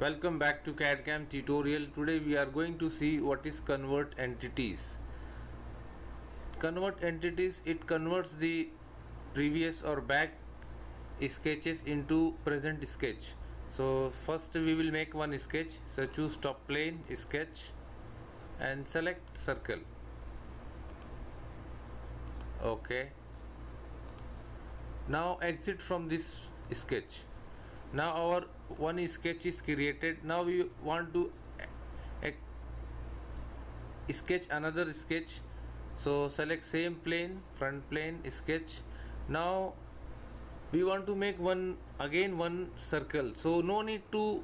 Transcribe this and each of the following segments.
Welcome back to CAD-CAM tutorial. Today we are going to see what is convert entities. Convert entities, it converts the previous or back sketches into present sketch. So first we will make one sketch. So choose top plane, sketch and select circle. Okay. Now exit from this sketch now our one sketch is created. Now we want to sketch another sketch. So select same plane front plane sketch. Now we want to make one again one circle. So no need to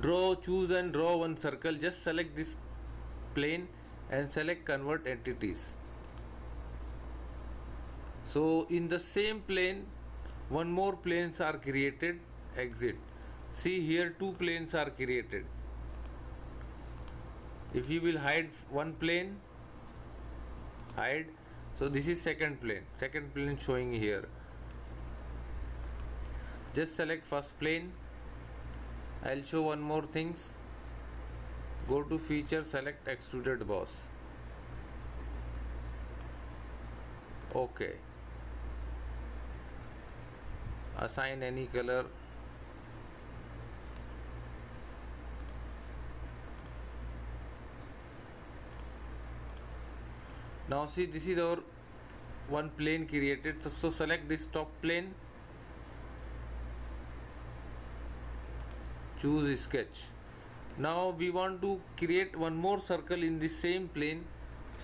draw choose and draw one circle. Just select this plane and select convert entities. So in the same plane one more planes are created exit see here two planes are created if you will hide one plane hide so this is second plane second plane showing here just select first plane I'll show one more things go to feature select extruded boss okay assign any color now see this is our one plane created. So, so select this top plane. Choose sketch. Now we want to create one more circle in the same plane.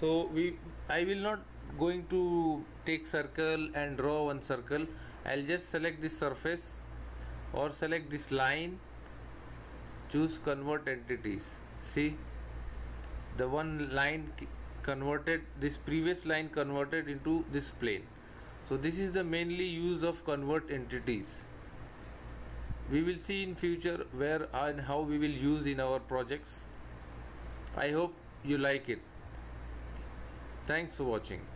So we I will not going to take circle and draw one circle. I'll just select this surface or select this line. Choose convert entities. See the one line converted this previous line converted into this plane. So this is the mainly use of convert entities. We will see in future where and how we will use in our projects. I hope you like it. Thanks for watching